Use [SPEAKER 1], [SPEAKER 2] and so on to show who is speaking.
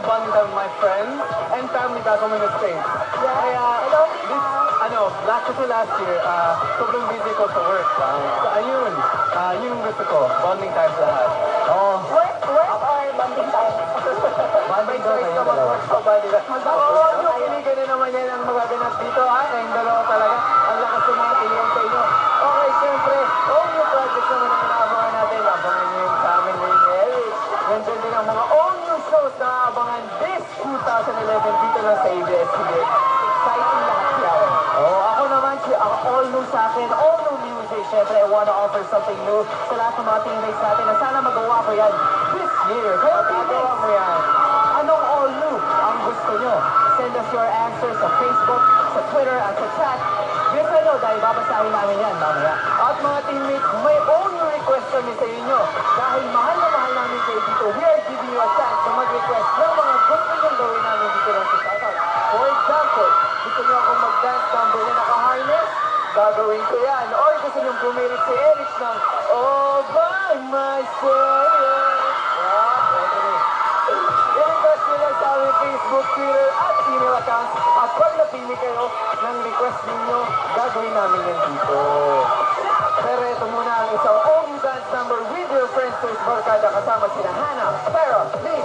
[SPEAKER 1] bonding time with my friends and family back home in the States.
[SPEAKER 2] Yes.
[SPEAKER 1] Kaya,
[SPEAKER 2] Hello,
[SPEAKER 1] this, ano, last kasi last year, uh, sobrang busy ko sa work. So, ayun, uh, yun yung gusto ko, bonding time sa lahat.
[SPEAKER 3] Oh,
[SPEAKER 2] Work, work or bonding time?
[SPEAKER 3] banding daw
[SPEAKER 1] Choice
[SPEAKER 3] kayo
[SPEAKER 1] ka mag-work sa bonding time. Oo, yung kinigan na naman yan ang magaganap dito, ha? Kayong dalawa talaga, ang lakas ng mga kliyente nyo. Okay, syempre, all new projects naman ang inaabangan natin. Abangan nyo yung sa amin ni Eric. Nandiyan din ang mga all new shows na aabangan this 2011 dito lang sa ABS-CBN. Exciting lahat yan.
[SPEAKER 3] Oh, ako naman, si ang all new sa akin, all new music. Siyempre, I wanna offer something new sa lahat ng mga teammates natin na sana magawa ko yan this year. Kaya teammates,
[SPEAKER 1] mo yan.
[SPEAKER 3] anong all new ang gusto nyo? Send us your answers sa Facebook, sa Twitter, at sa chat. Bisa nyo dahil babasahin namin yan mamaya.
[SPEAKER 1] At mga teammates, may own new request kami sa inyo. Dahil mahal na mahal namin kayo dito, we are giving you a chance na mag-request ng mga gusto nyo gawin namin dito lang sa Shoutout. For example, gusto nyo akong mag-dance number na naka-harness? Gagawin ko yan. Or gusto nyo pumilit si Eric ng All by myself. I-request nyo lang sa Facebook, Twitter, at email accounts. At pag napili kayo ng request ninyo, gagawin namin yan dito. Pero ito muna ang isang new dance number with your friends to Barkada kasama sina Hannah, Sarah, Lee,